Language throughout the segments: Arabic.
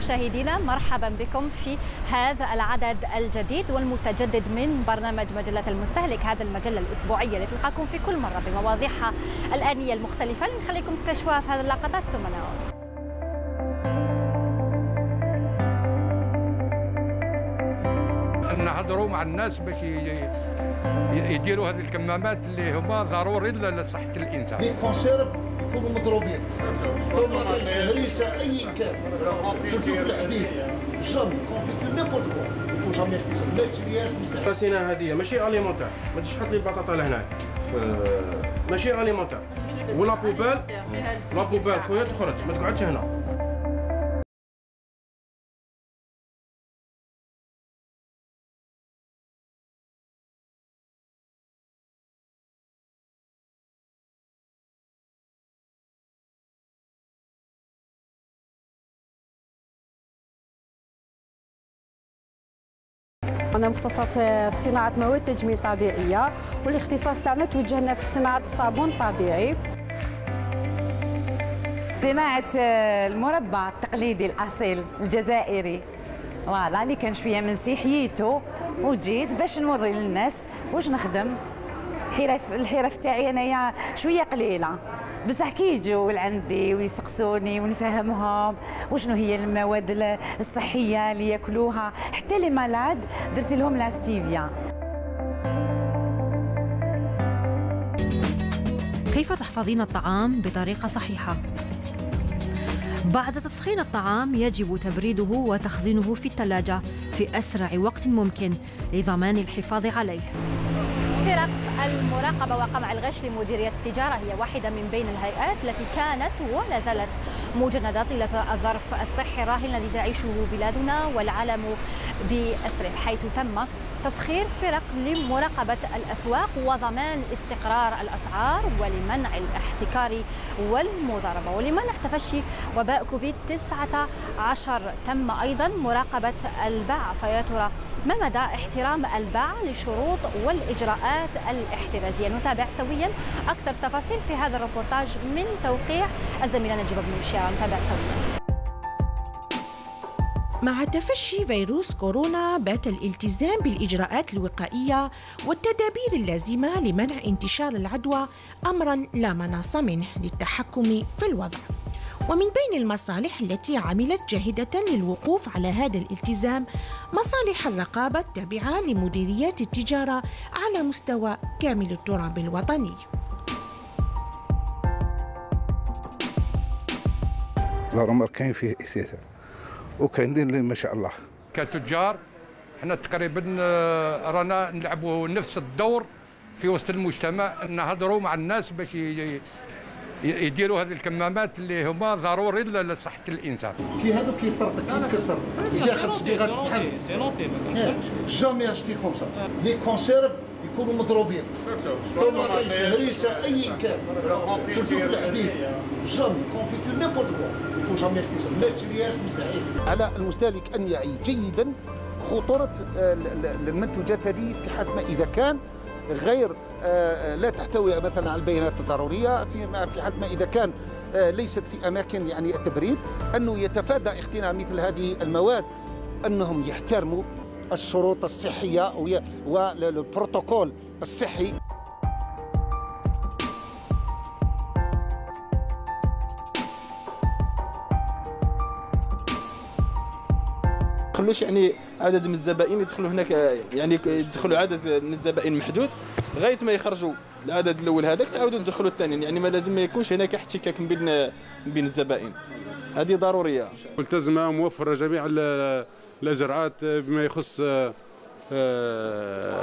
مشاهدينا مرحبا بكم في هذا العدد الجديد والمتجدد من برنامج مجلة المستهلك هذا المجلة الأسبوعية اللي تلقاكم في كل مرة بمواضيعها الآنية المختلفة. نخليكم تكتشفوها في هذه اللقطات ثم نعود. نهضروا مع الناس باش يديروا هذه الكمامات اللي هما ضروري لصحة الإنسان. يكونوا مضروبين ثم هريسه أي كان surtout في الحديد même confiture n'importe quoi il faut jamais يختسر ما تشريهاش مستحيل la bassine هذه ماشي alimentaire ما تجيش تحط لي البطاطا لهناك ماشي alimentaire ولا poubelle لا poubelle خويا تخرج ما تقعدش هنا أنا مختصة في صناعة مواد تجميل طبيعية والاختصاص تاعنا توجهنا في صناعة الصابون الطبيعي. صناعة المربى التقليدي الأصيل الجزائري. فوالا اللي كان شوية من سيحيته وجيت باش نوري للناس واش نخدم. الحرف الحرف تاعي أنايا شوية قليلة. بصح كي يجوا لعندي ويسقسوني ونفهمهم وشنو هي المواد الصحية اللي ياكلوها. حتى لي مالاد درت لهم لا ستيفيا. كيف تحفظين الطعام بطريقة صحيحة؟ بعد تسخين الطعام يجب تبريده وتخزينه في الثلاجة في أسرع وقت ممكن لضمان الحفاظ عليه. فرق المراقبة وقمع الغش لمديرية التجارة هي واحدة من بين الهيئات التي كانت ولا زالت مجندة طيلة الظرف الصحي الراهن الذي تعيشه بلادنا والعالم بأسره حيث تم تسخير فرق لمراقبة الأسواق وضمان استقرار الأسعار ولمنع الاحتكار والمضاربة. ولمنع تفشي وباء كوفيد 19 تم أيضا مراقبة الباع. فيا ترى ما مدى احترام الباع للشروط والإجراءات الاحترازية نتابع سويا أكثر تفاصيل في هذا الريبورتاج من توقيع الزميلة نجيبة بن مشيار نتابع سويا. مع تفشي فيروس كورونا بات الالتزام بالإجراءات الوقائية والتدابير اللازمة لمنع انتشار العدوى امرا لا مناص منه للتحكم في الوضع. ومن بين المصالح التي عملت جاهدة للوقوف على هذا الالتزام مصالح الرقابة التابعة لمديريات التجارة على مستوى كامل التراب الوطني. الامر كاين فيه استهتار وكاينين ما شاء الله. كتجار إحنا تقريبا آه، رانا نلعبوا نفس الدور في وسط المجتمع نهضروا مع الناس باش يديروا هذه الكمامات اللي هما ضروري لصحة الإنسان. كي هذا كيطرطق يتكسر يدخل صبيغه تتحل jamais acheter comme ça les conserves يكونوا مضروبين. ثم هريسه أي كان. surtout في الحديد même confiture n'importe quoi il faut jamais يختسر ما تشريهاش مستحيل على المستهلك أن يعي جيدا خطورة المنتوجات هذه في حال ما إذا كان غير لا تحتوي مثلا على البيانات الضرورية في في حال ما إذا كان ليست في أماكن يعني التبريد أنه يتفادى اقتناء مثل هذه المواد أنهم يحترموا الشروط الصحية والبروتوكول الصحي. تخلوش يعني عدد من الزبائن يدخلوا هناك يعني يدخلوا عدد من الزبائن محدود لغايه ما يخرجوا العدد الأول هذاك تعاودوا تدخلوا الثانيين يعني ما لازم ما يكونش هناك احتكاك بين بين الزبائن. هذه ضرورية. ملتزمة موفرة جميع الاجراءات بما يخص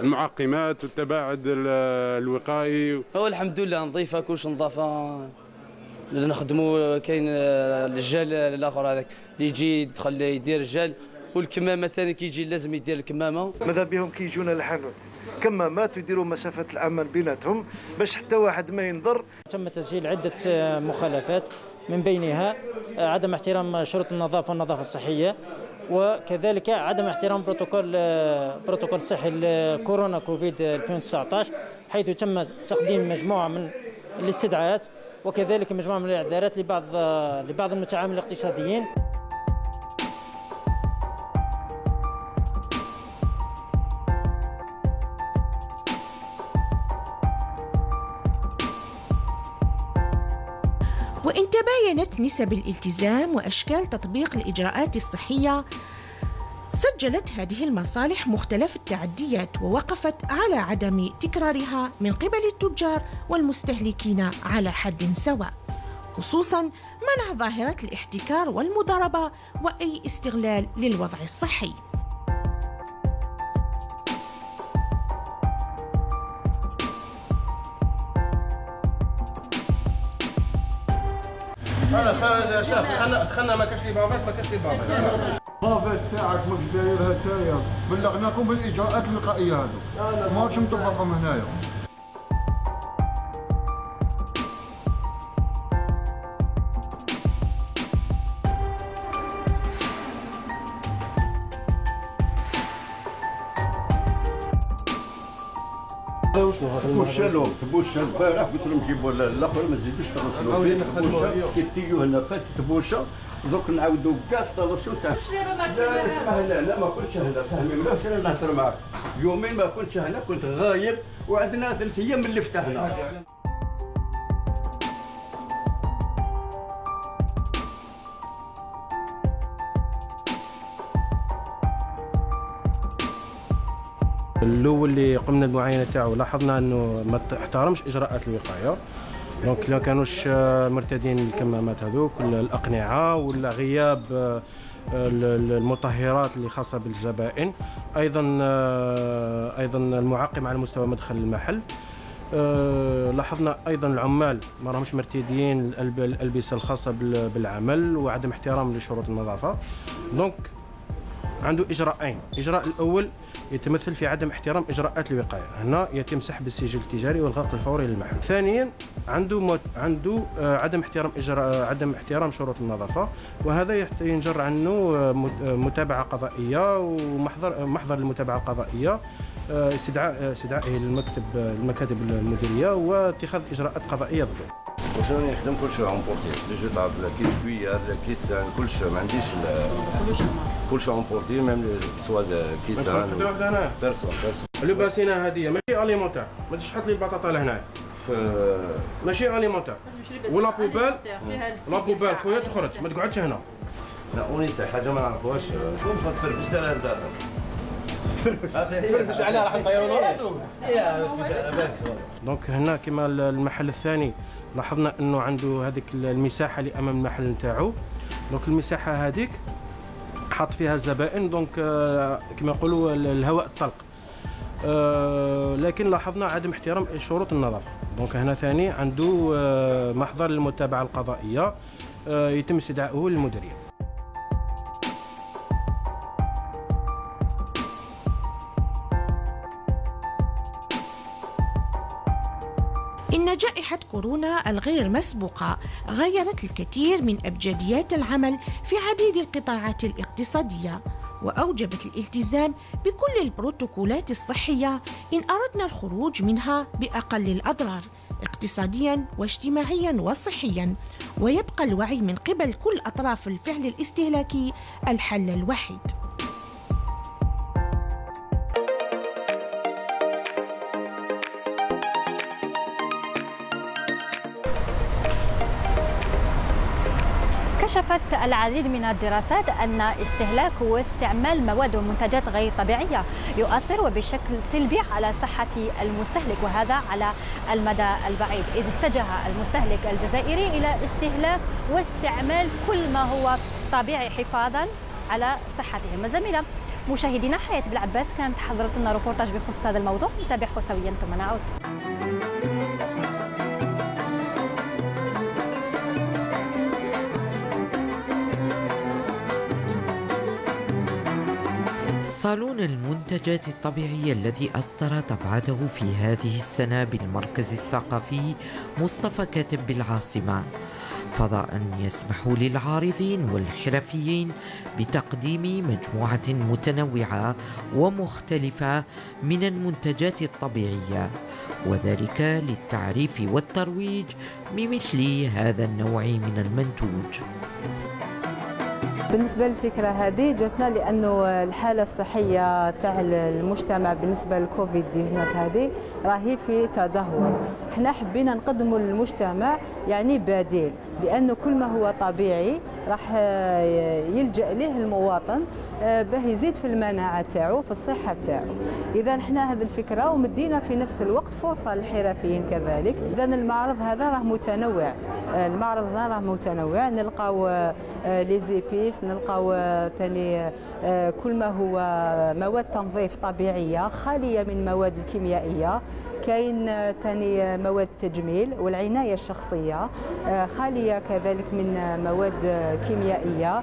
المعقمات والتباعد الوقائي. هو الحمد لله نظيفه كلش نظافة. نخدموا كاين الجال الآخر هذاك. اللي يجي يدخل يدير الجال والكمامة ثاني كيجي لازم يدير الكمامة. ماذا بهم؟ كيجونا للحانوت. كمامات ويديروا مسافة الامان بيناتهم باش حتى واحد ما ينضر. تم تسجيل عدة مخالفات من بينها عدم احترام شروط النظافة والنظافة الصحية. وكذلك عدم احترام بروتوكول بروتوكول صحي كورونا كوفيد 2019 حيث تم تقديم مجموعة من الاستدعاءات وكذلك مجموعة من الاعذارات لبعض لبعض المتعاملين الاقتصاديين. وإن تباينت نسب الالتزام وأشكال تطبيق الإجراءات الصحية. سجلت هذه المصالح مختلف التعديات ووقفت على عدم تكرارها من قبل التجار والمستهلكين على حد سواء خصوصا منع ظاهرة الاحتكار والمضاربة وأي استغلال للوضع الصحي. شاف دخلنا ما كاش لي بابات ما كاش لي بابات بافيت تاعك مش دايرها تايا بلغناكم بالإجراءات الوقائيه هذو. ما عادش مطبقهم هنايا. تبوشا لهم تبوشا البارح قلت لهم جيبوا الأخر ما تزيدوش تغسلوا فيه تبوشا كيتيو هنا فات تبوشا دوك نعاودوا كاع ستالاسيون تاع لا اسمح لا لا ما كنتش هنا. فهمي ملاش أنا نهضر معاك؟ يومين ما كنتش هنا كنت غايب وعندنا ثلاث أيام اللي فتحنا. الأول اللي قمنا المعاينه تاعو لاحظنا إنه ما احترمش إجراءات الوقاية. donc لا كانوش آه، مرتدين الكمامات هذوك ولا الأقنعة ولا غياب آه، المطهرات اللي خاصة بالزبائن أيضا آه، أيضا المعقم على مستوى مدخل المحل. لاحظنا أيضا العمال ما راهمش مرتديين الألبسة الخاصة بالعمل وعدم احترام لشروط النظافة. donc عنده إجراءين. الاجراء الأول يتمثل في عدم احترام اجراءات الوقايه هنا يتم سحب السجل التجاري والغلق الفوري للمحل ثانيا عنده مت... عنده آه، عدم احترام اجراء آه، عدم احترام شروط النظافه وهذا ينجر عنه آه، متابعه قضائيه ومحضر محضر المتابعه القضائيه استدعاء استدعائه للمكتب المكاتب المديريه واتخاذ اجراءات قضائيه ضده راني نخدم كلشي emporter les jetables كي كيسان كلشي ما عنديش كلشي emporter même soit كيسان personne personne. la bassine هذه ماشي alimentaire. ما تجيش تحط لي البطاطا لهنا. ماشي alimentaire. ولا poubelle؟ لا poubelle. خويا تخرج. ما تقعدش هنا. لا اونيسا حاجة ما نعرفوهاش شوف تفرفش دار تفرفش. عليها راح نطيروا راسهم donc هنا كما المحل الثاني لاحظنا إنه عنده هذيك المساحة اللي أمام المحل نتاعو. donc المساحة هذيك حط فيها الزبائن donc آه، كما يقولوا الهواء الطلق. أه لكن لاحظنا عدم احترام شروط النظافة. دونك هنا ثاني عنده أه محضر للمتابعة القضائية يتم استدعائه للمديرية. الغير مسبوقة غيرت الكثير من أبجديات العمل في عديد القطاعات الاقتصادية وأوجبت الالتزام بكل البروتوكولات الصحية إن أردنا الخروج منها بأقل الأضرار اقتصاديا واجتماعيا وصحيا ويبقى الوعي من قبل كل أطراف الفعل الاستهلاكي الحل الوحيد. كشفت العديد من الدراسات أن استهلاك واستعمال مواد ومنتجات غير طبيعية يؤثر وبشكل سلبي على صحة المستهلك وهذا على المدى البعيد. إذ اتجه المستهلك الجزائري إلى استهلاك واستعمال كل ما هو طبيعي حفاظا على صحتهم الزميلة مشاهدينا حياة بالعباس كانت حضرت لنا روبورتاج بخصوص هذا الموضوع. نتابعه سويا ثم نعود. صالون المنتجات الطبيعية الذي أصدر طبعته في هذه السنة بالمركز الثقافي مصطفى كاتب بالعاصمة. فضاء يسمح للعارضين والحرفيين بتقديم مجموعة متنوعة ومختلفة من المنتجات الطبيعية وذلك للتعريف والترويج بمثل هذا النوع من المنتوج. بالنسبة للفكرة هذه جاتنا لأنه الحالة الصحية تاع المجتمع بالنسبة للكوفيد 19 هذه راهي في تدهور. إحنا حبينا نقدموا للمجتمع يعني بديل لأنه كل ما هو طبيعي راح يلجأ له المواطن باه يزيد في المناعة تاعو في الصحة تاعو. إذا إحنا هذه الفكرة ومدينا في نفس الوقت فرصة للحرفيين كذلك. إذا المعرض هذا راه متنوع. آه، المعرض هذا راه متنوع. نلقاو آه، لي زيبيس نلقاو ثاني كل ما هو مواد تنظيف طبيعية خالية من المواد الكيميائية. كاين ثاني مواد التجميل والعناية الشخصية خالية كذلك من مواد كيميائية. آه،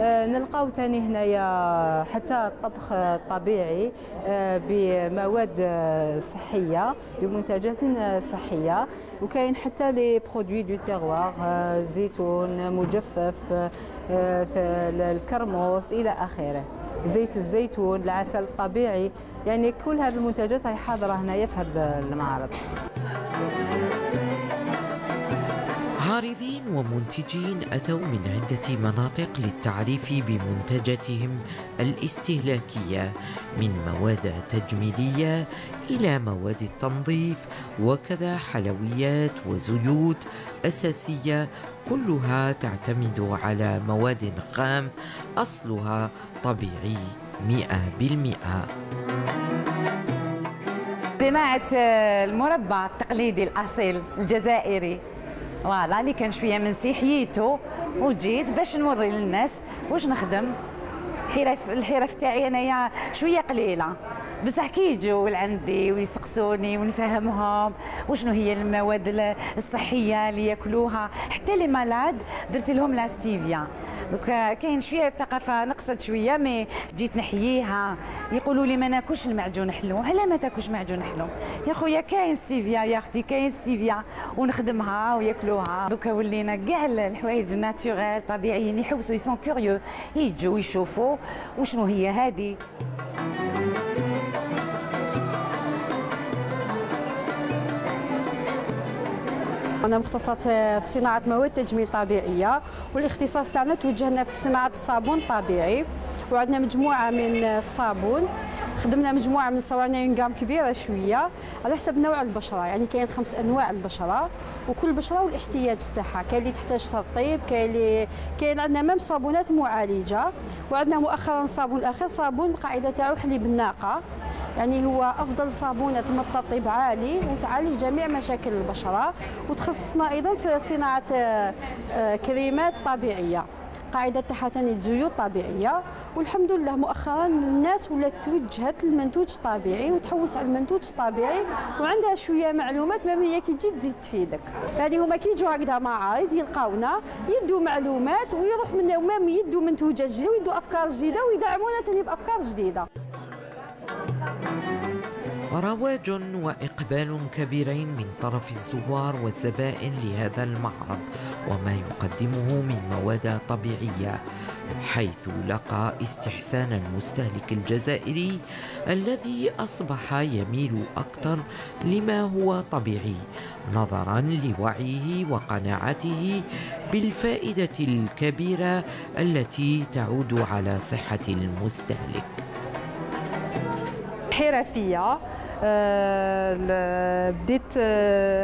نلقاو ثاني هنايا حتى الطبخ الطبيعي آه، بمواد صحية بمنتجات صحية. وكاين حتى les produits du terroir زيتون مجفف آه، الكرموس إلى آخره. زيت الزيتون العسل الطبيعي. يعني كل هذه المنتجات هي حاضرة هنايا في هذا المعرض. عارضين ومنتجين أتوا من عدة مناطق للتعريف بمنتجاتهم الاستهلاكية من مواد تجميلية إلى مواد التنظيف وكذا حلويات وزيوت أساسية كلها تعتمد على مواد خام أصلها طبيعي مئة بالمئة. صناعة المربى التقليدي الأصيل الجزائري. فوالا اللي كان شوية من سيحيته وجيت باش نوري للناس واش نخدم. الحرف الحرف تاعي أنايا شوية قليلة. بصح كي يجوا لعندي ويسقسوني ونفهمهم وشنو هي المواد الصحية اللي يأكلوها. حتى les malades درت لهم la stévia دوكا كاين شوية الثقافه نقصت شوية mais جيت نحييها. يقولوا لي ما ناكلش المعجون حلو. على ما تاكلش معجون حلو؟ يا خويا كاين stévia يا أختي كاين stévia. ونخدمها وياكلوها. دوكا ولينا كاع الحوايج ناتوريل طبيعيين يحوسوا يسون كوريو يجوا يشوفوا. وشنو هي هذه أنا مختصة في صناعة مواد تجميل طبيعية والاختصاص تاعنا توجهنا في صناعة الصابون الطبيعي وعندنا مجموعة من الصابون. خدمنا مجموعة من الصواني ينقام كبيرة شوية على حسب نوع البشرة يعني كاين خمس أنواع البشرة وكل بشرة والاحتياج تاعها كاين اللي تحتاج ترطيب كاين اللي كاين عندنا مام صابونات معالجة وعندنا مؤخرا صابون الآخر صابون القاعده تاعو حليب الناقة. يعني هو أفضل صابونة ترطيب عالي وتعالج جميع مشاكل البشرة. وتخصصنا أيضا في صناعة آه، آه، كريمات طبيعية. قاعدة ثاني زيوت طبيعية. والحمد لله مؤخرا الناس ولات توجهت للمنتوج الطبيعي وتحوس على المنتوج الطبيعي وعندها شوية معلومات ما هي كي تجي تزيد تفيدك. يعني هما كي يجوا هكذا معارض يلقاونا يدوا معلومات ويروح من يدوا منتوجات جديدة ويدوا أفكار جديدة ويدعمونا ثاني بأفكار جديدة. رواج وإقبال كبيرين من طرف الزوار والزبائن لهذا المعرض وما يقدمه من مواد طبيعية حيث لقى استحسان المستهلك الجزائري الذي أصبح يميل أكثر لما هو طبيعي نظرا لوعيه وقناعته بالفائدة الكبيرة التي تعود على صحة المستهلك. حرفية بديت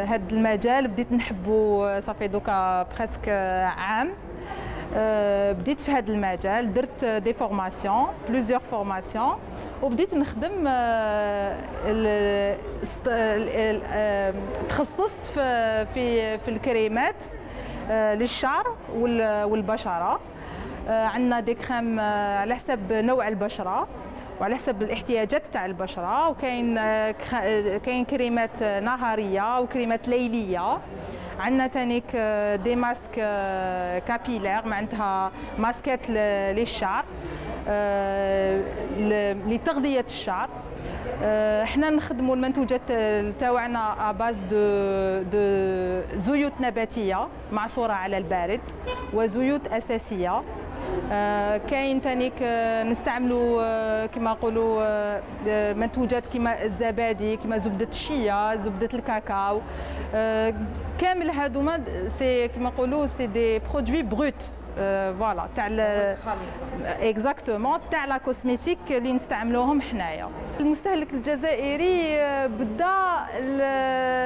هذا آه، المجال بديت نحبه ça fait دوكا presque عام. آه، بديت في هذا المجال درت des formations plusieurs formations وبديت نخدم تخصصت في في في الكريمات للشعر والبشرة. عندنا des crèmes على حسب نوع البشرة. وعلى حسب الاحتياجات تاع البشرة وكاين كاين كريمات نهارية وكريمات ليلية. عندنا تانيك des masques capillaires معناتها ماسكات للشعر لتغذية الشعر. إحنا نخدموا المنتوجات تاعنا base de de زيوت نباتية معصورة على البارد وزيوت أساسية. آه، كاين تانيك آه، نستعملوا آه، كما نقولوا منتوجات كما الزبادي كما زبدة الشيا زبدة الكاكاو. كامل هادوما c'est كما نقولوا c'est des produits bruts voilà تاع exactement تاع la cosmétique اللي نستعملوهم حنايا. المستهلك الجزائري بدا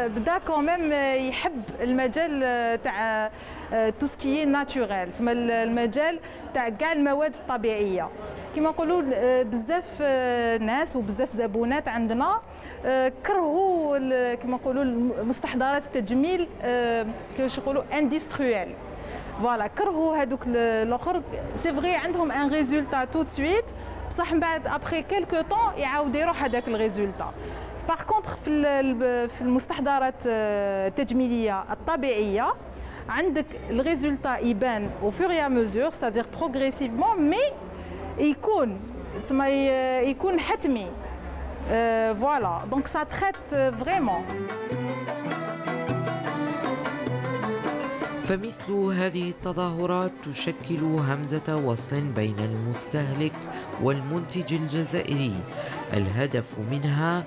بدا quand même يحب المجال تاع tout ce qui est naturel ثم المجال تاع كاع المواد الطبيعية. كما نقولوا بزاف ناس وبزاف زبونات عندنا كرهوا كما نقولوا مستحضرات التجميل كيفاش يقولوا industriels voilà كرهوا هذوك الآخر. c'est vrai عندهم un résultat tout de suite بصح من بعد après quelque temps يعاود يروح هذاك ال résultat. par contre في المستحضرات التجميلية الطبيعية عندك ال résultat يبان au fur et à mesure c'est-à-dire progressivement mais يكون تسمى يكون حتمي. voilà donc ça traite vraiment فمثل هذه التظاهرات تشكل همزة وصل بين المستهلك والمنتج الجزائري. الهدف منها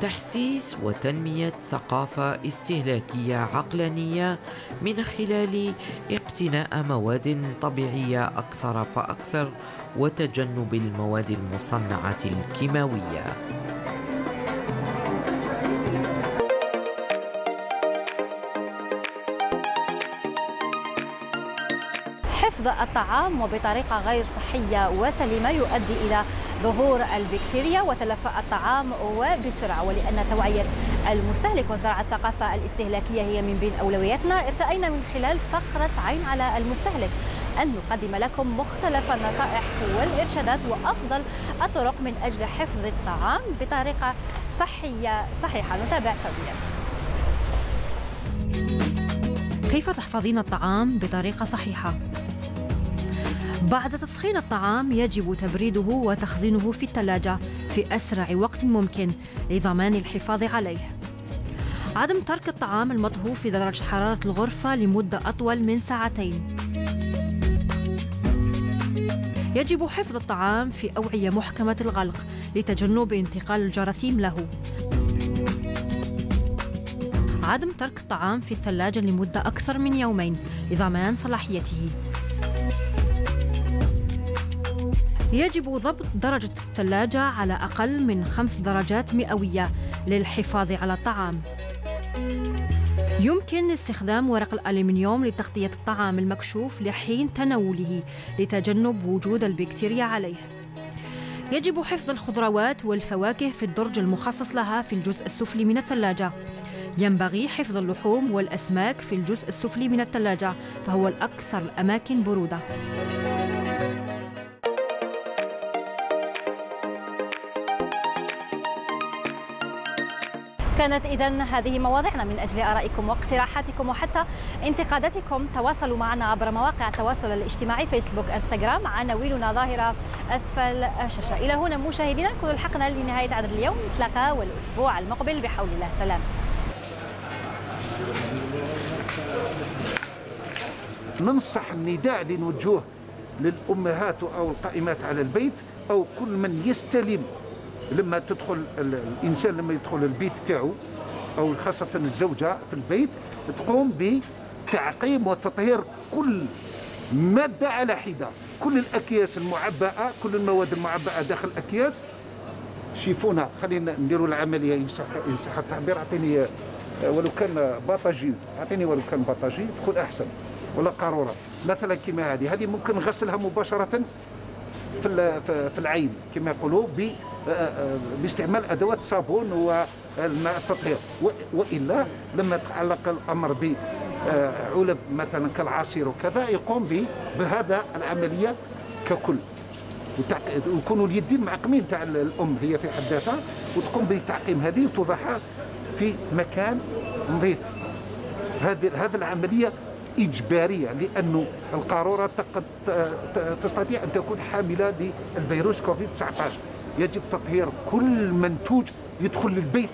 تحسيس وتنمية ثقافة استهلاكية عقلانية من خلال اقتناء مواد طبيعية أكثر فأكثر وتجنب المواد المصنعة الكيماوية. حفظ الطعام وبطريقة غير صحية وسليمة يؤدي إلى ظهور البكتيريا وتلف الطعام وبسرعة ولأن توعية المستهلك وزراعة الثقافة الاستهلاكية هي من بين أولوياتنا. ارتأينا من خلال فقرة عين على المستهلك أن نقدم لكم مختلف النصائح والإرشادات وأفضل الطرق من أجل حفظ الطعام بطريقة صحية صحيحة. نتابع سويا كيف تحفظين الطعام بطريقة صحيحة؟ بعد تسخين الطعام يجب تبريده وتخزينه في الثلاجة في أسرع وقت ممكن لضمان الحفاظ عليه. عدم ترك الطعام المطهو في درجة حرارة الغرفة لمدة أطول من ساعتين. يجب حفظ الطعام في أوعية محكمة الغلق لتجنب انتقال الجراثيم له. عدم ترك الطعام في الثلاجة لمدة أكثر من يومين لضمان صلاحيته. يجب ضبط درجة الثلاجة على أقل من خمس درجات مئوية للحفاظ على الطعام. يمكن استخدام ورق الألمنيوم لتغطية الطعام المكشوف لحين تناوله لتجنب وجود البكتيريا عليه. يجب حفظ الخضروات والفواكه في الدرج المخصص لها في الجزء السفلي من الثلاجة. ينبغي حفظ اللحوم والأسماك في الجزء السفلي من الثلاجة فهو الأكثر الأماكن برودة. كانت إذا هذه مواضيعنا من أجل آرائكم واقتراحاتكم وحتى انتقاداتكم. تواصلوا معنا عبر مواقع التواصل الاجتماعي فيسبوك إنستغرام عناويننا ظاهرة أسفل الشاشة. إلى هنا مشاهدينا نكون لحقنا لنهاية عدد اليوم. نتلاقى والأسبوع المقبل. بحول الله. سلام. ننصح النداء اللي نوجهه للأمهات أو القائمات على البيت أو كل من يستلم لما تدخل الإنسان لما يدخل البيت تاعو أو خاصة الزوجة في البيت تقوم بتعقيم وتطهير كل مادة على حدة. كل الأكياس المعبأة كل المواد المعبأة داخل الأكياس. شيفونا خلينا نديروا العملية إن صح التعبير أعطيني ولو كان باطاجي أعطيني ولو كان باطاجي تكون أحسن. ولا قارورة. مثلا كما هذه. هذه ممكن نغسلها مباشرة في في العين. كما يقولوا باستعمال أدوات الصابون والماء التطهير وإلا لما يتعلق الأمر ب علب مثلا كالعصير وكذا يقوم بهذا العملية ككل. ويكونوا اليدين معقمين تاع الأم هي في حد ذاتها وتقوم بتعقيم هذه وتوضعها في مكان نظيف. هذه هذه العملية إجبارية لأن القارورة تستطيع أن تكون حاملة للفيروس كوفيد 19 يجب تطهير كل منتوج يدخل للبيت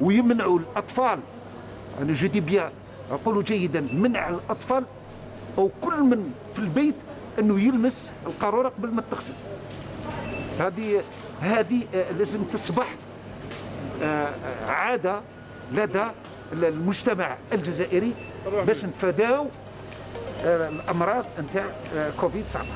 ويمنعوا الأطفال. أنا جدي بيان أقول جيدا منع الأطفال أو كل من في البيت أنه يلمس القارورة قبل ما تغسل. هذه هذه لازم تصبح عادة لدى المجتمع الجزائري باش نتفاداو الأمراض نتاع كوفيد 19